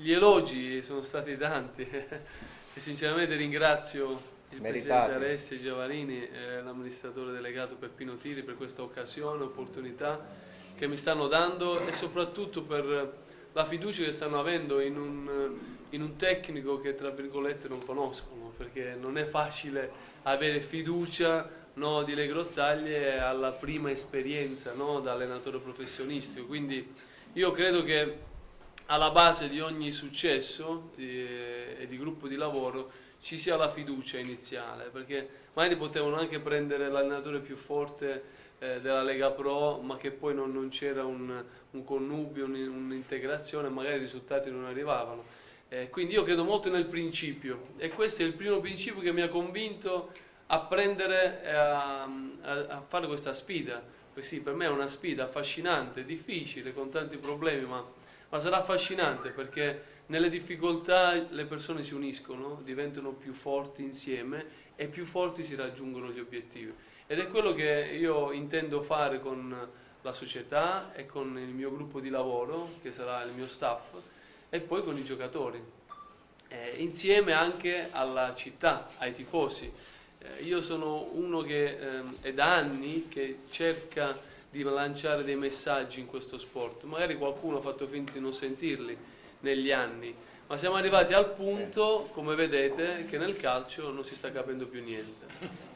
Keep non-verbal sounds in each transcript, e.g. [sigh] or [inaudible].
gli elogi sono stati tanti [laughs] e sinceramente ringrazio il Meritati. Presidente Alessi Giavarini e l'amministratore delegato Peppino Tiri per questa occasione, opportunità che mi stanno dando e soprattutto per la fiducia che stanno avendo in un, in un tecnico che tra virgolette non conoscono, perché non è facile avere fiducia no, di Le Grottaglie alla prima esperienza no, da allenatore professionistico. Quindi io credo che alla base di ogni successo eh, e di gruppo di lavoro ci sia la fiducia iniziale, perché magari potevano anche prendere l'allenatore più forte eh, della Lega Pro, ma che poi non, non c'era un, un, connubio, un'integrazione, magari i risultati non arrivavano. Eh, quindi io credo molto nel principio e questo è il primo principio che mi ha convinto a prendere e a, a, a fare questa sfida. Perché sì, per me è una sfida affascinante, difficile, con tanti problemi, ma, ma sarà affascinante perché nelle difficoltà le persone si uniscono, diventano più forti insieme e più forti si raggiungono gli obiettivi. Ed è quello che io intendo fare con la società e con il mio gruppo di lavoro, che sarà il mio staff, e poi con i giocatori. Eh, insieme anche alla città, ai tifosi. Eh, io sono uno che eh, è da anni che cerca di lanciare dei messaggi in questo sport. Magari qualcuno ha fatto finta di non sentirli, negli anni, ma siamo arrivati al punto, come vedete, che nel calcio non si sta capendo più niente.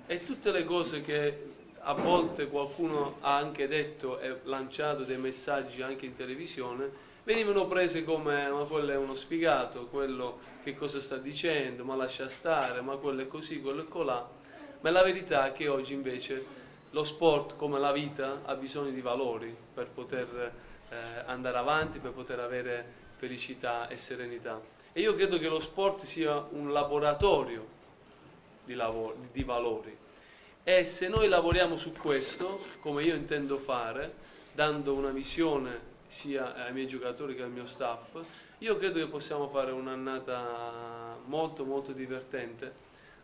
E tutte le cose che a volte qualcuno ha anche detto e lanciato dei messaggi anche in televisione, venivano prese come ma quello è uno sfigato, quello che cosa sta dicendo, ma lascia stare, ma quello è così, quello è colà. Ma la verità è che oggi invece lo sport, come la vita, ha bisogno di valori per poter eh, andare avanti, per poter avere felicità e serenità. E io credo che lo sport sia un laboratorio di, lavoro, di valori. E se noi lavoriamo su questo, come io intendo fare, dando una visione sia ai miei giocatori che al mio staff, io credo che possiamo fare un'annata molto molto divertente,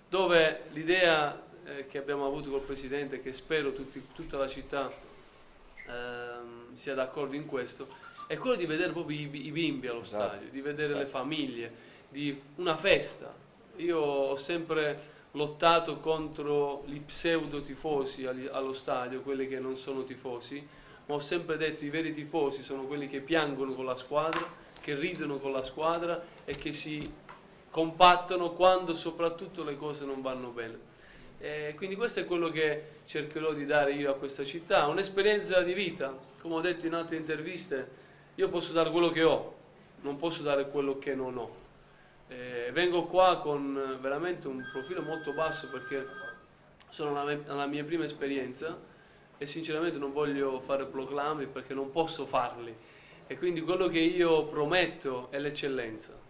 dove l'idea eh, che abbiamo avuto col Presidente, che spero tutti, tutta la città eh, sia d'accordo in questo, è quello di vedere proprio i, i bimbi allo esatto. stadio, di vedere esatto. le famiglie, di una festa. Io ho sempre lottato contro gli pseudo tifosi allo stadio, quelli che non sono tifosi, ma ho sempre detto che i veri tifosi sono quelli che piangono con la squadra, che ridono con la squadra e che si compattano quando soprattutto le cose non vanno bene. E quindi questo è quello che cercherò di dare io a questa città, un'esperienza di vita, come ho detto in altre interviste, io posso dare quello che ho, non posso dare quello che non ho. Eh, vengo qua con veramente un profilo molto basso perché sono alla mia prima esperienza e sinceramente non voglio fare proclami perché non posso farli. E quindi quello che io prometto è l'eccellenza.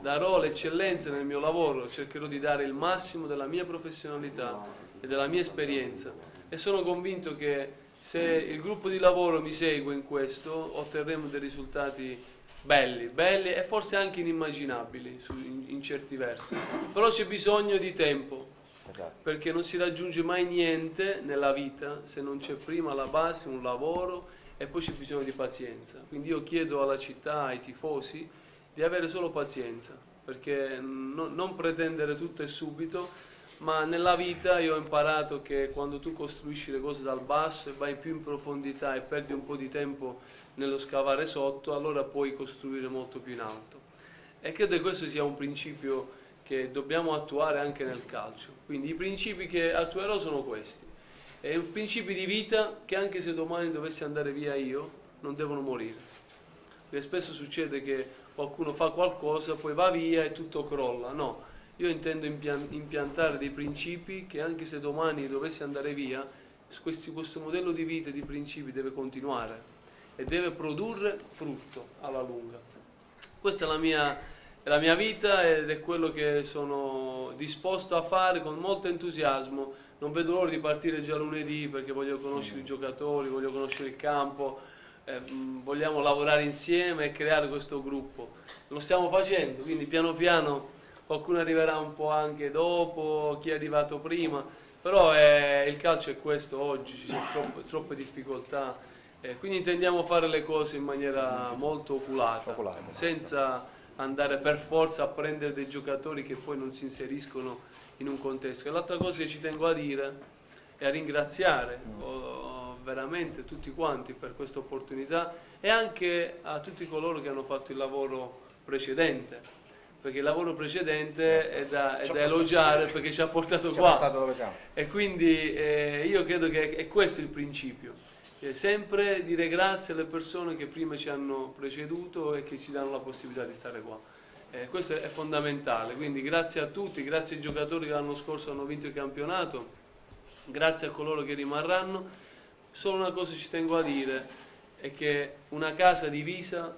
Darò l'eccellenza nel mio lavoro, cercherò di dare il massimo della mia professionalità e della mia esperienza e sono convinto che se il gruppo di lavoro mi segue in questo otterremo dei risultati belli, belli e forse anche inimmaginabili in, certi versi. Però c'è bisogno di tempo, esatto. perché non si raggiunge mai niente nella vita se non c'è prima la base, un lavoro e poi c'è bisogno di pazienza. Quindi io chiedo alla città, ai tifosi, di avere solo pazienza, perché no, non pretendere tutto e subito, ma nella vita io ho imparato che quando tu costruisci le cose dal basso e vai più in profondità e perdi un po' di tempo nello scavare sotto, allora puoi costruire molto più in alto. E credo che questo sia un principio che dobbiamo attuare anche nel calcio. Quindi i principi che attuerò sono questi. È un principio di vita che anche se domani dovessi andare via io, non devono morire. Perché spesso succede che qualcuno fa qualcosa, poi va via e tutto crolla. No, io intendo impiantare dei principi che anche se domani dovessi andare via, questi, questo modello di vita e di principi deve continuare e deve produrre frutto alla lunga. Questa è la mia, è la mia vita ed è quello che sono disposto a fare con molto entusiasmo. Non vedo l'ora di partire già lunedì perché voglio conoscere i giocatori, voglio conoscere il campo, eh, vogliamo lavorare insieme e creare questo gruppo. Lo stiamo facendo, quindi piano piano qualcuno arriverà un po' anche dopo, chi è arrivato prima, però è, il calcio è questo oggi, ci sono troppe, troppe difficoltà, eh, quindi intendiamo fare le cose in maniera molto oculata, senza andare per forza a prendere dei giocatori che poi non si inseriscono in un contesto. E l'altra cosa che ci tengo a dire è a ringraziare oh, veramente tutti quanti per questa opportunità e anche a tutti coloro che hanno fatto il lavoro precedente perché il lavoro precedente è da, è da elogiare perché ci ha portato ci qua. portato e quindi eh, io credo che è questo il principio. Eh, sempre dire grazie alle persone che prima ci hanno preceduto e che ci danno la possibilità di stare qua. Eh, questo è fondamentale. Quindi grazie a tutti grazie ai giocatori che l'anno scorso hanno vinto il campionato grazie a coloro che rimarranno solo una cosa ci tengo a dire è che una casa divisa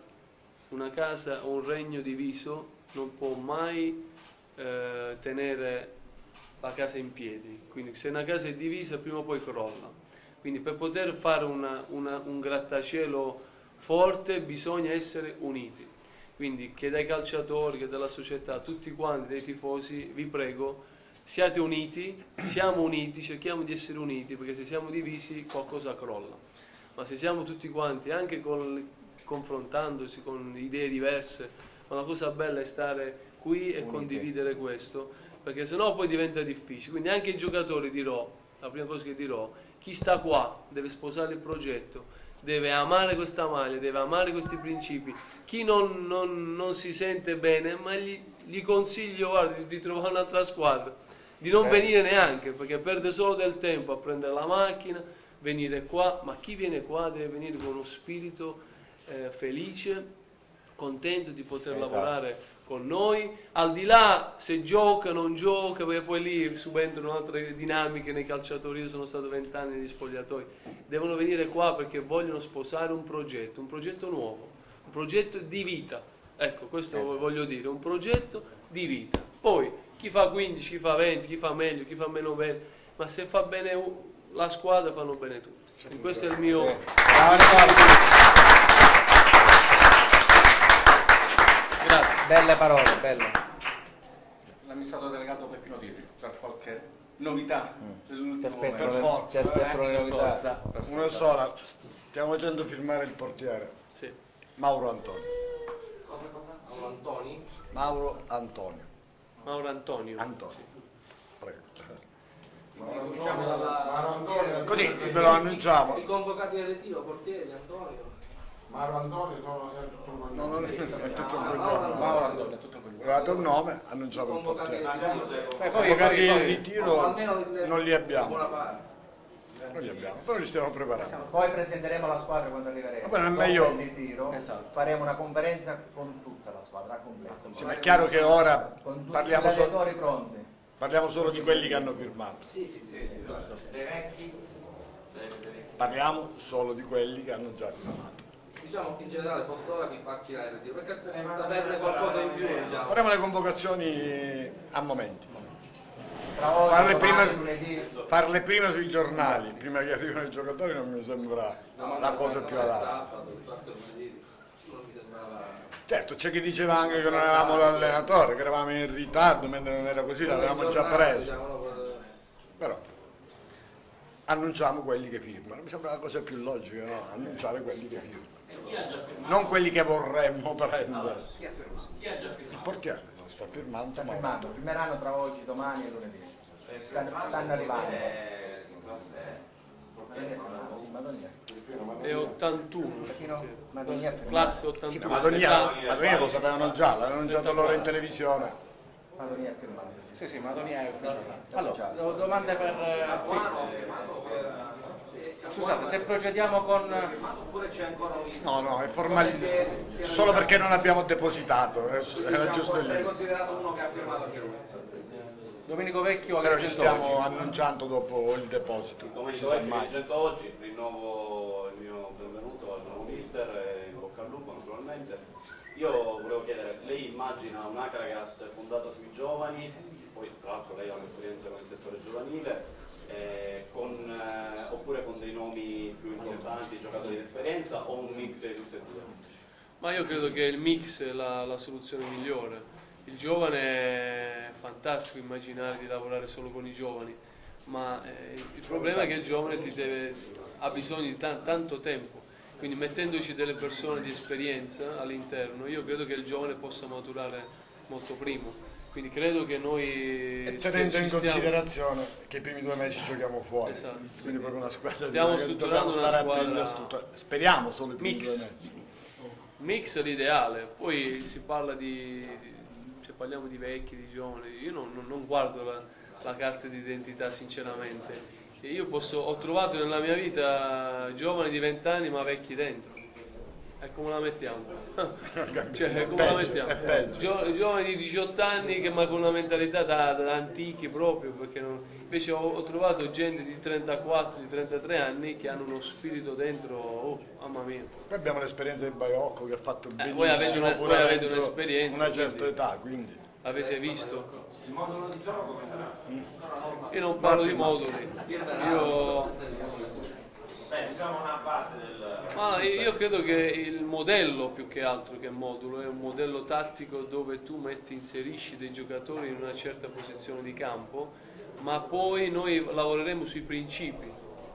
una casa o un regno diviso non può mai eh, tenere la casa in piedi, quindi se una casa è divisa prima o poi crolla. Quindi per poter fare una, una, un grattacielo forte bisogna essere uniti. Quindi che dai calciatori, che dalla società, tutti quanti, dai tifosi, vi prego, siate uniti, siamo uniti, cerchiamo di essere uniti, perché se siamo divisi qualcosa crolla. Ma se siamo tutti quanti, anche con, confrontandosi con idee diverse, ma la cosa bella è stare qui e Unite. condividere questo, perché sennò poi diventa difficile. Quindi anche i giocatori dirò, la prima cosa che dirò, chi sta qua deve sposare il progetto, deve amare questa maglia, deve amare questi principi. Chi non, non, non si sente bene, ma gli, gli consiglio guarda, di, di, trovare un'altra squadra, di non eh. venire neanche, perché perde solo del tempo a prendere la macchina, venire qua, ma chi viene qua deve venire con uno spirito eh, felice contento di poter esatto. lavorare con noi, al di là se gioca o non gioca, perché poi lì subentrano altre dinamiche nei calciatori, io sono stato vent'anni negli spogliatoi, devono venire qua perché vogliono sposare un progetto, un progetto nuovo, un progetto di vita, ecco questo esatto. voglio dire, un progetto di vita. Poi chi fa 15, chi fa 20, chi fa meglio, chi fa meno bene, ma se fa bene la squadra fanno bene tutti. E questo è il mio... Sì. Grazie. Belle parole, belle. L'amministratore delegato Peppino Tiri, per qualche novità mm. Ti aspettano le, forza, ti aspettano eh? le novità. Una sola, stiamo facendo firmare il portiere. Sì. Mauro Antonio. Cosa, cosa? Mauro Antoni? Mauro Antonio. Mauro Antonio. Antonio. Prego. Mauro diciamo dalla... Così ve lo annunciamo. I convocati al ritiro, portieri, Antonio. Mauro Antonio sono è tutto un cognome. No, non è, tutto un cognome. Mauro Antonio è tutto un cognome. dato il nome, annunciato il portiere. Poi, Convocati in ritiro non li abbiamo. Non li abbiamo, però li stiamo preparando. Poi presenteremo la squadra quando arriveremo. Vabbè, è meglio... il ritiro esatto. faremo una conferenza con tutta la squadra completa. Sì, ma è chiaro che ora parliamo solo, pronti. parliamo solo di quelli che hanno firmato. Sì, sì, sì, sì, Dei vecchi? Parliamo solo di quelli che hanno già firmato diciamo in generale posto ora chi partirà il ritiro perché per saperne qualcosa in più diciamo. faremo le convocazioni a momenti. Farle prima, farle prima, sui giornali prima che arrivino i giocatori non mi sembra no, la cosa più adatta. certo c'è chi diceva anche che non eravamo l'allenatore che eravamo in ritardo mentre non era così l'avevamo già preso. diciamo, però annunciamo quelli che firmano. Mi sembra la cosa più logica no? annunciare quelli che firmano non quelli che vorremmo prendere. Chi ha firmato? Chi ha già firmato? Il portiere sta firmando. Sta firmando, firmeranno tra oggi, domani e lunedì. Stanno, stanno arrivando. È 81. Madonia classe 81. Sì, ma Madonia, Madonia lo sapevano già, l'hanno già loro in televisione. Madonia ha firmato. Sì, sì, Madonia è ufficiale. Allora, domande per... Sì. Scusate, se procediamo con... Oppure c'è ancora un... No, no, è formale. Solo perché non abbiamo depositato, era diciamo, giusto lì. Considerato uno che ha firmato anche lui. Domenico Vecchio Però ci stiamo annunciando dopo il deposito. Domenico Vecchio, dirigente oggi, rinnovo il mio benvenuto al nuovo mister e in bocca al lupo naturalmente. Io volevo chiedere, lei immagina un'Acragas fondata sui giovani, poi tra l'altro lei ha un'esperienza con il settore giovanile, eh, con, eh, oppure con dei nomi più importanti, giocatori di esperienza o un mix di tutte e due? Ma io credo che il mix è la, la soluzione migliore. Il giovane è fantastico immaginare di lavorare solo con i giovani, ma eh, il problema è che il giovane deve, ha bisogno di tanto tempo Quindi mettendoci delle persone di esperienza all'interno, io credo che il giovane possa maturare molto prima. Quindi credo che noi... E tenendo in stiamo, considerazione che i primi due mesi giochiamo fuori, Esatto. quindi proprio una squadra Stiamo di strutturando dobbiamo una stare attenti squadra a struttura- Speriamo solo i primi mix. due mesi. Mix l'ideale, poi si parla di, se parliamo di vecchi, di giovani, io non, non- non guardo la, la carta d'identità sinceramente. Io posso, ho trovato nella mia vita giovani di 20 anni ma vecchi dentro. E come la mettiamo? [laughs] cioè, È come la mettiamo? Gio- giovani di 18 anni che ma con una mentalità da, da antichi proprio, perché non- invece ho, ho trovato gente di 34, di 33 anni che hanno uno spirito dentro, oh, mamma mia. Poi abbiamo l'esperienza di Baiocco che ha fatto benissimo. voi avete una- voi avete un'esperienza, Una certa quindi- età, quindi. Avete visto? Il modulo di gioco come sarà? Io non parlo di moduli, io, Beh, diciamo una base del... ma io credo che il modello più che altro che modulo è un modello tattico dove tu metti, inserisci dei giocatori in una certa posizione di campo, ma poi noi lavoreremo sui principi,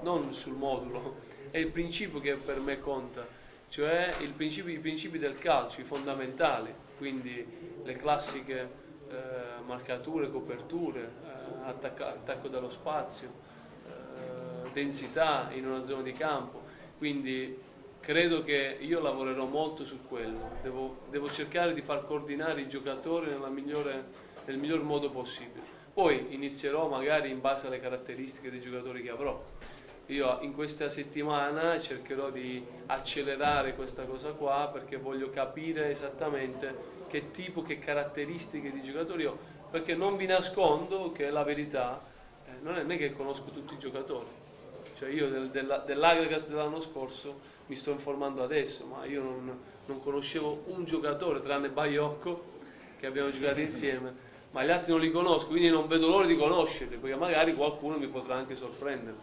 non sul modulo, è il principio che per me conta, cioè principio- i principi del calcio, i fondamentali, quindi le classiche eh, marcature, coperture, eh, attacco dallo spazio, densità in una zona di campo, quindi credo che io lavorerò molto su quello, devo, devo cercare di far coordinare i giocatori migliore- nel miglior modo possibile. Poi inizierò magari in base alle caratteristiche dei giocatori che avrò. Io in questa settimana cercherò di accelerare questa cosa qua perché voglio capire esattamente che tipo, che caratteristiche di giocatori ho, perché non vi nascondo che la verità eh, non è che conosco tutti i giocatori, cioè io del, della- dell'Agragas dell'anno scorso mi sto informando adesso, ma io non, non conoscevo un giocatore tranne Baiocco che abbiamo giocato insieme, ma gli altri non li conosco, quindi non vedo l'ora di conoscerli, perché magari qualcuno mi potrà anche sorprendere.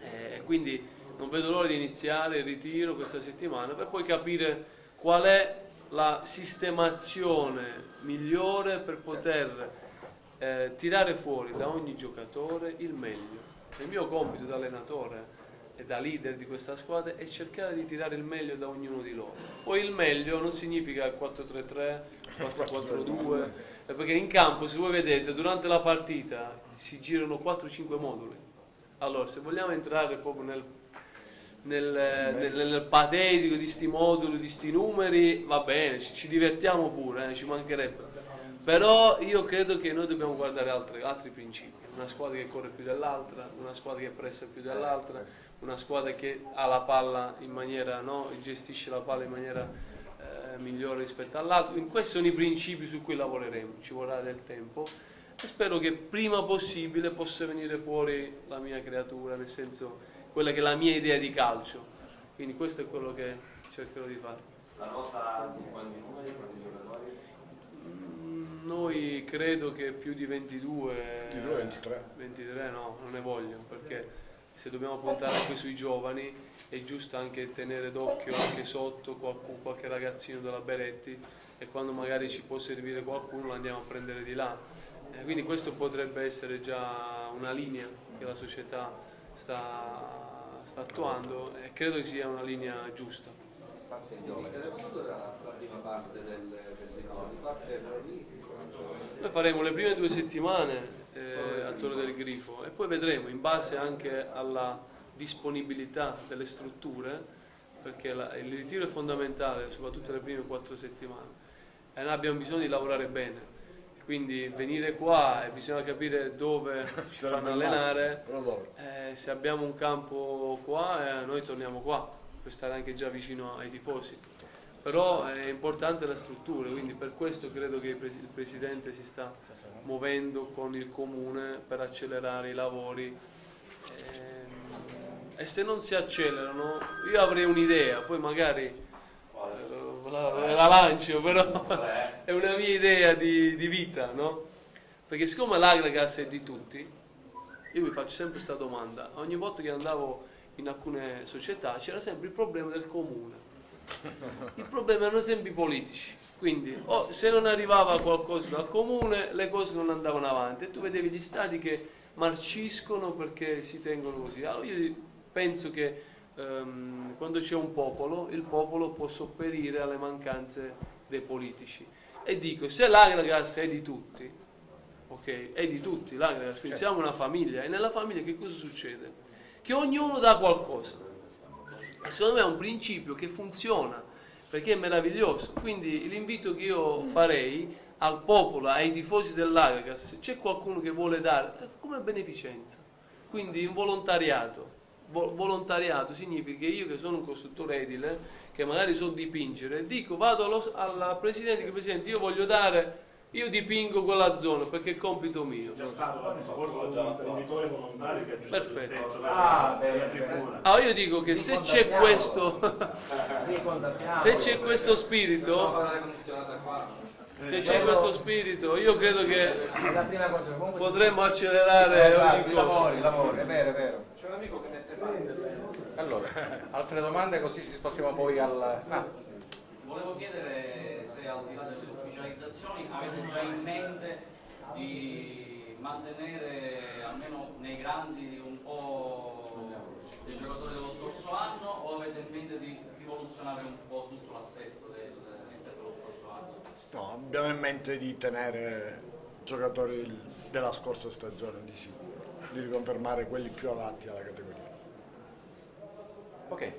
Eh, quindi non vedo l'ora di iniziare il ritiro questa settimana per poi capire qual è la sistemazione migliore per poter eh, tirare fuori da ogni giocatore il meglio. Il mio compito da allenatore e da leader di questa squadra è cercare di tirare il meglio da ognuno di loro. Poi il meglio non significa il 4-3-3, 4-4-2, eh, perché in campo, se voi vedete, durante la partita si girano 4-5 moduli. Allora, se vogliamo entrare proprio nel, nel, nel- nel patetico di sti moduli, di sti numeri, va bene, ci, ci divertiamo pure, eh, ci mancherebbe. Però io credo che noi dobbiamo guardare altri, altri principi. Una squadra che corre più dell'altra, una squadra che pressa più dell'altra, una squadra che ha la palla in maniera, no, gestisce la palla in maniera eh, migliore rispetto all'altro. In questi sono i principi su cui lavoreremo, ci vorrà del tempo e spero che prima possibile possa venire fuori la mia creatura, nel senso quella che è la mia idea di calcio. Quindi questo è quello che cercherò di fare. La nostra di quanti numeri, quanti giocatori? Noi credo che più di 22, 22, 23. 23 no, non ne voglio, perché se dobbiamo puntare anche sui giovani è giusto anche tenere d'occhio anche sotto qualcuno, qualche ragazzino della Beretti e quando magari ci può servire qualcuno lo andiamo a prendere di là. Eh, quindi questo potrebbe essere già una linea che la società sta, sta attuando e credo che sia una linea giusta. Spazio ai giovani. durerà la prima parte del, del? Noi faremo le prime due settimane eh, a Torre del Grifo e poi vedremo in base anche alla disponibilità delle strutture, perché la- il ritiro è fondamentale, soprattutto le prime quattro settimane, e noi abbiamo bisogno di lavorare bene. Quindi venire qua e bisogna capire dove [laughs] ci fanno allenare. Eh, se abbiamo un campo qua, eh, noi torniamo qua, per stare anche già vicino ai tifosi. Però è importante la struttura, quindi per questo credo che il pres- il Presidente si sta muovendo con il Comune per accelerare i lavori. Ehm, E se non si accelerano, io avrei un'idea, poi magari eh, la, la lancio, però [laughs] è una mia idea di, di vita, no? Perché siccome l'Agragas è di tutti, io mi faccio sempre questa domanda. Ogni volta che andavo in alcune società c'era sempre il problema del comune. I problemi erano sempre i politici. Quindi o se non arrivava qualcosa dal comune le cose non andavano avanti e tu vedevi gli stati che marciscono perché si tengono così. Allora io penso che ehm, quando c'è un popolo, il popolo può sopperire alle mancanze dei politici. E dico, se l'Agragas è di tutti, ok, è di tutti l'Agragas, quindi siamo una famiglia, e nella famiglia che cosa succede? Che ognuno dà qualcosa. E secondo me è un principio che funziona, perché è meraviglioso. Quindi l'invito che io farei al popolo, ai tifosi dell'Agragas, c'è qualcuno che vuole dare, eh, come beneficenza. Quindi in volontariato. Vo- volontariato significa che io che sono un costruttore edile, che magari so dipingere, dico vado allo- al presidente, che presidente io voglio dare, io dipingo quella zona perché è compito mio. C'è stato l'anno scorso un imprenditore volontario che ha aggiustato il Perfetto. tetto Ah, bene, tribuna. Ah, io dico che se c'è questo, [laughs] se c'è questo spirito, se c'è questo spirito, io credo che potremmo accelerare Esatto, ogni i cosa. lavori, lavori, è vero, è vero. C'è un amico che mette parte. Allora, [laughs] altre domande così ci spostiamo poi al... Ah, Volevo chiedere se al di là delle ufficializzazioni avete già in mente di mantenere almeno nei grandi un po' dei giocatori dello scorso anno o avete in mente di rivoluzionare un po' tutto l'assetto del, rispetto allo scorso anno? No, abbiamo in mente di tenere giocatori della scorsa stagione di sicuro, di riconfermare quelli più adatti alla categoria. ok,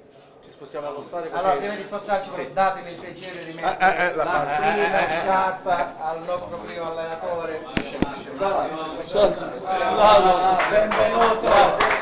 spostiamo allo stadio così... Allora, prima di spostarci, però, datemi il piacere di Eh, mettere eh, la la prima sciarpa al nostro primo allenatore. Benvenuto.